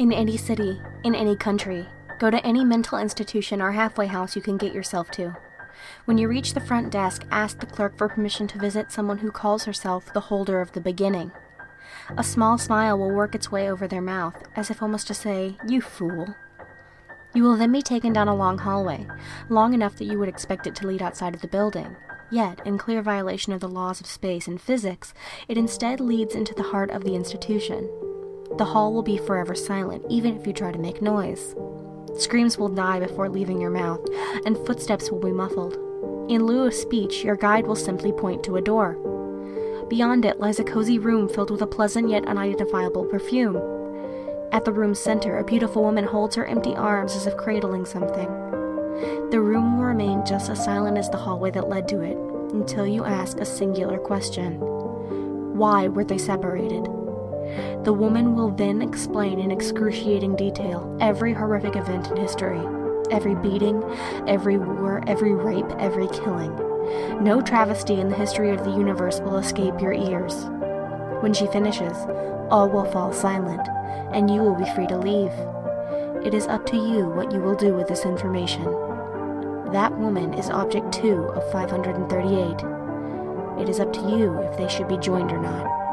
In any city, in any country, go to any mental institution or halfway house you can get yourself to. When you reach the front desk, ask the clerk for permission to visit someone who calls herself the holder of the beginning. A small smile will work its way over their mouth, as if almost to say, You fool. You will then be taken down a long hallway, long enough that you would expect it to lead outside of the building. Yet, in clear violation of the laws of space and physics, it instead leads into the heart of the institution. The hall will be forever silent, even if you try to make noise. Screams will die before leaving your mouth, and footsteps will be muffled. In lieu of speech, your guide will simply point to a door. Beyond it lies a cozy room filled with a pleasant yet unidentifiable perfume. At the room's center, a beautiful woman holds her empty arms as if cradling something. The room will remain just as silent as the hallway that led to it, until you ask a singular question Why were they separated? The woman will then explain in excruciating detail every horrific event in history every beating, every war, every rape, every killing. No travesty in the history of the universe will escape your ears. When she finishes, all will fall silent, and you will be free to leave. It is up to you what you will do with this information. That woman is Object 2 of 538. It is up to you if they should be joined or not.